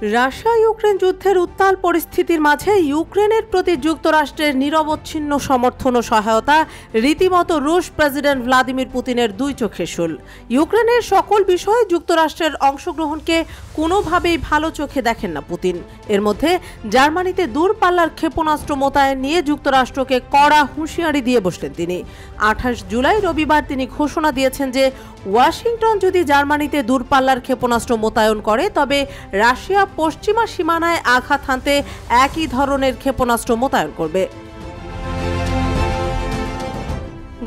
Russia Ukraine যুদ্ধের উত্তাল পরিস্থিতির মাঝে ইউক্রেনের প্রতি যুক্তরাষ্ট্রের নিরবচ্ছিন্ন সমর্থন ও সহায়তা রীতিমতো রুশ প্রেসিডেন্ট ভ্লাদিমির পুতিনের দুই চোখে শুল ইউক্রেনের সকল বিষয়ে যুক্তরাষ্ট্রের অংশগ্রহণকে কোনোভাবেই ভালো চোখে দেখেন না পুতিন। এর মধ্যে জার্মানিতে দূরপাল্লার ক্ষেপণাস্ত্র মোতায়েন নিয়ে যুক্তরাষ্ট্রকে কড়া হুঁশিয়ারি দিয়ে বসলেন তিনি। আঠাশ জুলাই রবিবার তিনি ঘোষণা দিয়েছেন যে ওয়াশিংটন যদি জার্মানিতে দূরপাল্লার ক্ষেপণাস্ত্র মোতায়েন করে, তবে রাশিয়া পশ্চিমা সীমানায় আঘাত হানতে একই ধরনের ক্ষেপণাস্ত্র মোতায়েন করবে।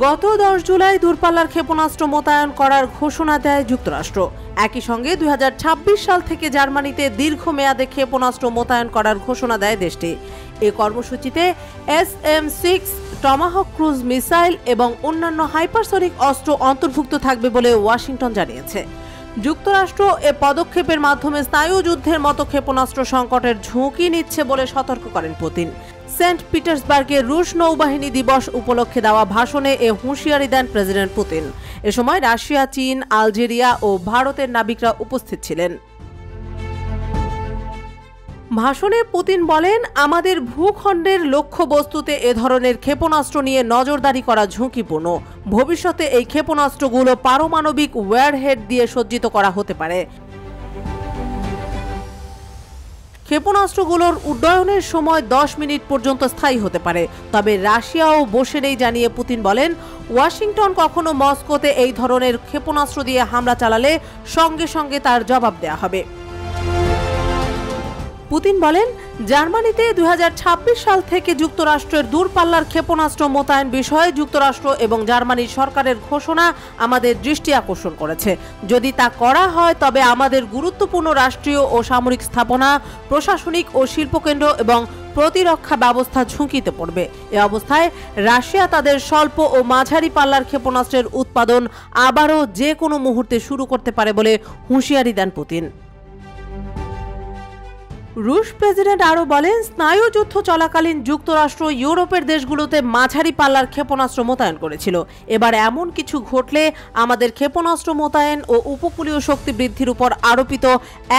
গত দশ জুলাই দূরপাল্লার ক্ষেপণাস্ত্র মোতায়েন করার ঘোষণা দেয় যুক্তরাষ্ট্র। একই সঙ্গে দুই হাজার ছাব্বিশ সাল থেকে জার্মানিতে দীর্ঘমেয়াদে ক্ষেপণাস্ত্র মোতায়েন করার ঘোষণা দেয় দেশটি। এ কর্মসূচিতে S M six Tomahawk cruise missile এবং অন্যান্য হাইপারসনিক অস্ত্র অন্তর্ভুক্ত থাকবে বলে ওয়াশিংটন জানিয়েছে। যুক্তরাষ্ট্র এ পদক্ষেপের মাধ্যমে স্নায়ু যুদ্ধের মতো ক্ষেপণাস্ত্র সংকটের ঝুঁকি নিচ্ছে বলে সতর্ক করেন পুতিন। সেন্ট পিটার্সবার্গে রুশ নৌবাহিনী দিবস উপলক্ষে দেওয়া ভাষণে এ হুঁশিয়ারি দেন প্রেসিডেন্ট পুতিন। এ সময় রাশিয়া, চীন, আলজেরিয়া ও ভারতের নাবিকরা উপস্থিত ছিলেন। ভাষণে পুতিন বলেন, আমাদের ভূখণ্ডের লক্ষ্যবস্তুতে এ ধরনের ক্ষেপণাস্ত্র নিয়ে নজরদারি করা ঝুঁকিপূর্ণ। ভবিষ্যতে এই ক্ষেপণাস্ত্রগুলো পারমাণবিক ওয়্যারহেড দিয়ে সজ্জিত করা হতে পারে। ক্ষেপণাস্ত্রগুলোর উড্ডয়নের সময় দশ মিনিট পর্যন্ত স্থায়ী হতে পারে। তবে রাশিয়াও বসে নেই জানিয়ে পুতিন বলেন, ওয়াশিংটন কখনো মস্কোতে এই ধরনের ক্ষেপণাস্ত্র দিয়ে হামলা চালালে সঙ্গে সঙ্গে তার জবাব দেওয়া হবে। পুতিন বলেন, জার্মানিতে দু হাজার ছাব্বিশ সাল থেকে যুক্তরাষ্ট্রের দূরপাল্লার ক্ষেপণাস্ত্র মোতায়েন বিষয়ে যুক্তরাষ্ট্র এবং জার্মানির সরকারের ঘোষণা আমাদের দৃষ্টি আকর্ষণ করেছে। যদি তা করা হয়, তবে আমাদের গুরুত্বপূর্ণ রাষ্ট্রীয় ও সামরিক স্থাপনা, প্রশাসনিক ও শিল্পকেন্দ্র এবং প্রতিরক্ষা ব্যবস্থা ঝুঁকিতে পড়বে। এ অবস্থায় রাশিয়া তাদের স্বল্প ও মাঝারি পাল্লার ক্ষেপণাস্ত্রের উৎপাদন আবারও যে কোনো মুহূর্তে শুরু করতে পারে বলে হুঁশিয়ারি দেন পুতিন। রুশ প্রেসিডেন্ট আরও বলেন স্নায়ুযুদ্ধ চলাকালীন যুক্তরাষ্ট্র ইউরোপের দেশগুলোতে মাঝারি পাল্লার ক্ষেপণাস্ত্র মোতায়েন করেছিল। এবার এমন কিছু ঘটলে আমাদের ক্ষেপণাস্ত্র মোতায়েন ও উপকূলীয় শক্তি বৃদ্ধির উপর আরোপিত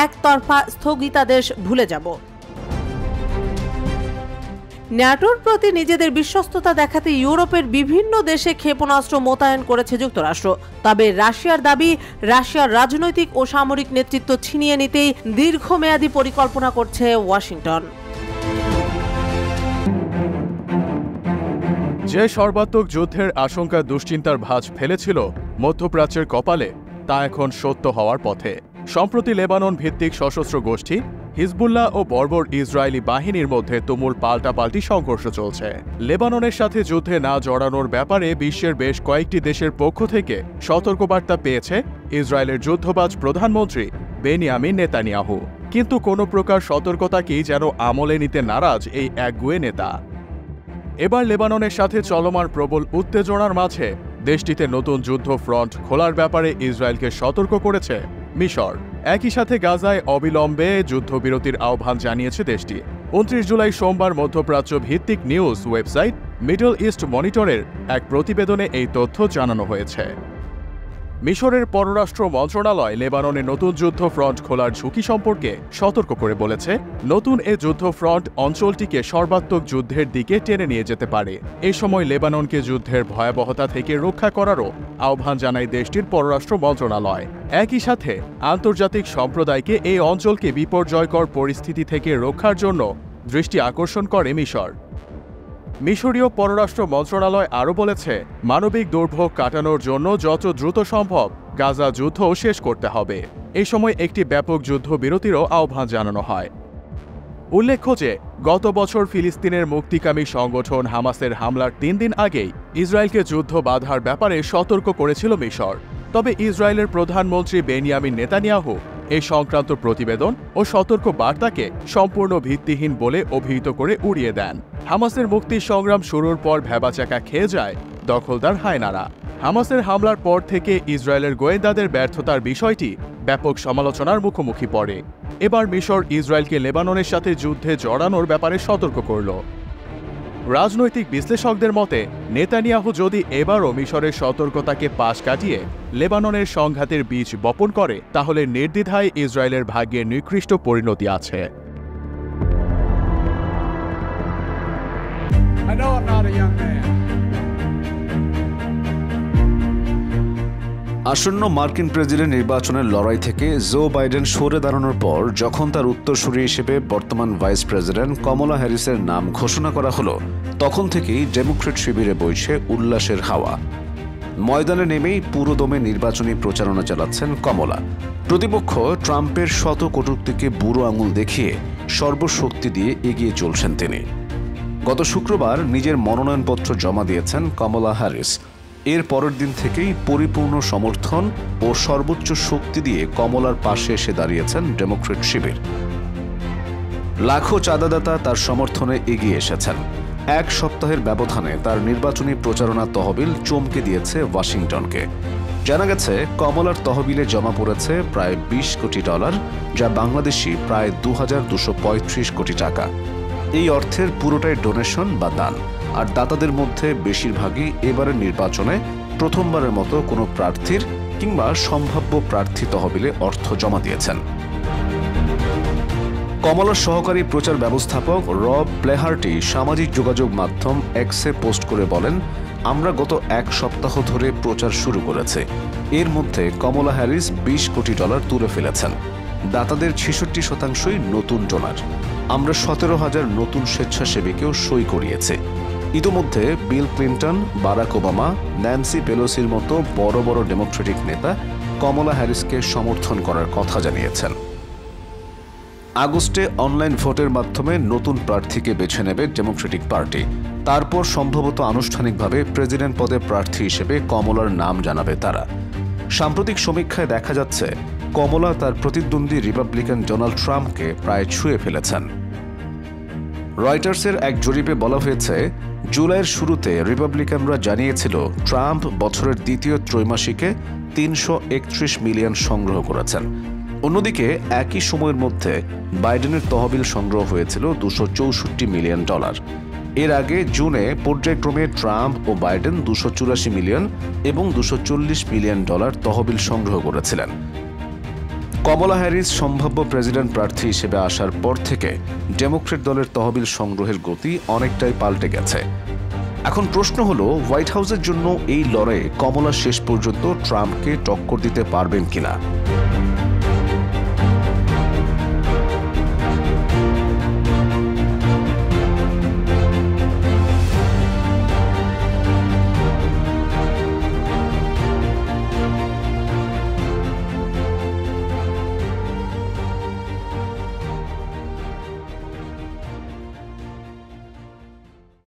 একতরফা স্থগিতাদেশ ভুলে যাব। ন্যাটোর প্রতি নিজেদের বিশ্বস্ততা দেখাতে ইউরোপের বিভিন্ন দেশে ক্ষেপণাস্ত্র মোতায়েন করেছে যুক্তরাষ্ট্র। তবে রাশিয়ার দাবি, রাশিয়ার রাজনৈতিক ও সামরিক নেতৃত্ব ছিনিয়ে নিতেই দীর্ঘমেয়াদী পরিকল্পনা করছে ওয়াশিংটন। যে সর্বাত্মক যুদ্ধের আশঙ্কা দুশ্চিন্তার ভাঁজ ফেলেছিল মধ্যপ্রাচ্যের কপালে, তা এখন সত্য হওয়ার পথে। সম্প্রতি লেবানন ভিত্তিক সশস্ত্র গোষ্ঠী হিজবুল্লাহ ও বর্বর ইসরায়েলি বাহিনীর মধ্যে তুমুল পাল্টাপাল্টি সংঘর্ষ চলছে। লেবাননের সাথে যুদ্ধে না জড়ানোর ব্যাপারে বিশ্বের বেশ কয়েকটি দেশের পক্ষ থেকে সতর্কবার্তা পেয়েছে ইসরায়েলের যুদ্ধবাজ প্রধানমন্ত্রী বেনিয়ামিন নেতানিয়াহু। কিন্তু কোনো প্রকার সতর্কতাকেই যেন আমলে নিতে নারাজ এই একগুয়ে নেতা? এবার লেবাননের সাথে চলমান প্রবল উত্তেজনার মাঝে দেশটিতে নতুন যুদ্ধ ফ্রন্ট খোলার ব্যাপারে ইসরায়েলকে সতর্ক করেছে মিশর। একই সাথে গাজায় অবিলম্বে যুদ্ধবিরতির আহ্বান জানিয়েছে দেশটি। উনত্রিশ জুলাই সোমবার মধ্যপ্রাচ্য ভিত্তিক নিউজ ওয়েবসাইট মিডল ইস্ট মনিটরের এক প্রতিবেদনে এই তথ্য জানানো হয়েছে। মিশরের পররাষ্ট্র মন্ত্রণালয় লেবাননে নতুন যুদ্ধ ফ্রন্ট খোলার ঝুঁকি সম্পর্কে সতর্ক করে বলেছে, নতুন এ যুদ্ধ ফ্রন্ট অঞ্চলটিকে সর্বাত্মক যুদ্ধের দিকে টেনে নিয়ে যেতে পারে। এ সময় লেবাননকে যুদ্ধের ভয়াবহতা থেকে রক্ষা করারও আহ্বান জানায় দেশটির পররাষ্ট্র মন্ত্রণালয়। একই সাথে, আন্তর্জাতিক সম্প্রদায়কে এই অঞ্চলকে বিপর্যয়কর পরিস্থিতি থেকে রক্ষার জন্য দৃষ্টি আকর্ষণ করে মিশর। মিশরীয় পররাষ্ট্র মন্ত্রণালয় আরও বলেছে, মানবিক দুর্ভোগ কাটানোর জন্য যত দ্রুত সম্ভব গাজা যুদ্ধ শেষ করতে হবে। এই সময় একটি ব্যাপক যুদ্ধ বিরতিরও আহ্বান জানানো হয়। উল্লেখ্য যে, গত বছর ফিলিস্তিনের মুক্তিকামী সংগঠন হামাসের হামলার তিন দিন আগেই ইসরায়েলকে যুদ্ধ বাধার ব্যাপারে সতর্ক করেছিল মিশর। তবে ইসরায়েলের প্রধানমন্ত্রী বেনিয়ামিন নেতানিয়াহু এই সংক্রান্ত প্রতিবেদন ও সতর্ক বার্তাকে সম্পূর্ণ ভিত্তিহীন বলে অভিহিত করে উড়িয়ে দেন। হামাসের মুক্তির সংগ্রাম শুরুর পর ভেবাচাকা খেয়ে যায় দখলদার হায়নারা। হামাসের হামলার পর থেকে ইসরায়েলের গোয়েন্দাদের ব্যর্থতার বিষয়টি ব্যাপক সমালোচনার মুখোমুখি পড়ে। এবার মিশর ইসরায়েলকে লেবাননের সাথে যুদ্ধে জড়ানোর ব্যাপারে সতর্ক করল। রাজনৈতিক বিশ্লেষকদের মতে, নেতানিয়াহু যদি এবারও মিশরের সতর্কতাকে পাশ কাটিয়ে লেবাননের সংঘাতের বীজ বপন করে, তাহলে নির্দ্বিধায় ইসরায়েলের ভাগ্যে নিকৃষ্ট পরিণতি আছে I know I'm not a young man. আসন্ন মার্কিন প্রেসিডেন্ট নির্বাচনের লড়াই থেকে জো বাইডেন সরে দাঁড়ানোর পর যখন তার উত্তরসূরি হিসেবে বর্তমান ভাইস প্রেসিডেন্ট কমলা হ্যারিসের নাম ঘোষণা করা হলো, তখন থেকেই ডেমোক্রেট শিবিরে বইছে উল্লাসের হাওয়া। ময়দানে নেমেই পুরোদমে নির্বাচনী প্রচারণা চালাচ্ছেন কমলা। প্রতিপক্ষ ট্রাম্পের শত কটূক্তিকে বুড়ো আঙুল দেখিয়ে সর্বশক্তি দিয়ে এগিয়ে চলছেন তিনি। গত শুক্রবার নিজের মনোনয়নপত্র জমা দিয়েছেন কমলা হ্যারিস। এর পরের দিন থেকেই পরিপূর্ণ সমর্থন ও সর্বোচ্চ শক্তি দিয়ে কমলার পাশে এসে দাঁড়িয়েছেন ডেমোক্রেট শিবির। লাখো চাঁদাদাতা তার সমর্থনে এগিয়ে এসেছেন। এক সপ্তাহের ব্যবধানে তার নির্বাচনী প্রচারণা তহবিল চমকে দিয়েছে ওয়াশিংটনকে। জানা গেছে, কমলার তহবিলে জমা পড়েছে প্রায় বিশ কোটি ডলার, যা বাংলাদেশি প্রায় দু কোটি টাকা। এই অর্থের পুরোটাই ডোনেশন বা দান। আর দাতাদের মধ্যে বেশিরভাগই এবারের নির্বাচনে প্রথমবারের মতো কোনো প্রার্থীর কিংবা সম্ভাব্য প্রার্থী তহবিলে অর্থ জমা দিয়েছেন। কমলার সহকারী প্রচার ব্যবস্থাপক রব প্লেহার্টি সামাজিক যোগাযোগ মাধ্যম এক্সে পোস্ট করে বলেন, আমরা গত এক সপ্তাহ ধরে প্রচার শুরু করেছে। এর মধ্যে কমলা হ্যারিস বিশ কোটি ডলার তুলে ফেলেছেন। দাতাদের ছেষট্টি শতাংশই নতুন ডোনার। আমরা সতেরো হাজার নতুন স্বেচ্ছাসেবীকেও সই করিয়েছে। ইতোমধ্যে Bill Clinton, Barack Obama, Nancy পেলোসির মতো বড় বড় ডেমোক্রেটিক নেতা কমলা হ্যারিসকে সমর্থন করার কথা জানিয়েছেন। আগস্টে অনলাইন ভোটের মাধ্যমে নতুন প্রার্থীকে বেছে নেবে ডেমোক্রেটিক পার্টি। তারপর সম্ভবত আনুষ্ঠানিকভাবে প্রেসিডেন্ট পদে প্রার্থী হিসেবে কমলার নাম জানাবে তারা। সাম্প্রতিক সমীক্ষায় দেখা যাচ্ছে, কমলা তার প্রতিদ্বন্দ্বী রিপাবলিকান ডোনাল্ড ট্রাম্পকে প্রায় ছুঁয়ে ফেলেছেন। রয়টার্সের এক জরিপে বলা হয়েছে, জুলাইয়ের শুরুতে রিপাবলিকানরা জানিয়েছিল, ট্রাম্প বছরের দ্বিতীয় ত্রৈমাসিকে তিনশো একত্রিশ মিলিয়ন সংগ্রহ করেছেন। অন্যদিকে, একই সময়ের মধ্যে বাইডেনের তহবিল সংগ্রহ হয়েছিল দুশো মিলিয়ন ডলার। এর আগে জুনে পর্যায়ক্রমে ট্রাম্প ও বাইডেন দুশো মিলিয়ন এবং দুশো মিলিয়ন ডলার তহবিল সংগ্রহ করেছিলেন। কমলা হ্যারিস সম্ভাব্য প্রেসিডেন্ট প্রার্থী হিসেবে আসার পর থেকে ডেমোক্রেট দলের তহবিল সংগ্রহের গতি অনেকটাই পাল্টে গেছে। এখন প্রশ্ন হল, হোয়াইট হাউসের জন্য এই লড়াইয়ে কমলা শেষ পর্যন্ত ট্রাম্পকে টক্কর দিতে পারবেন কিনা?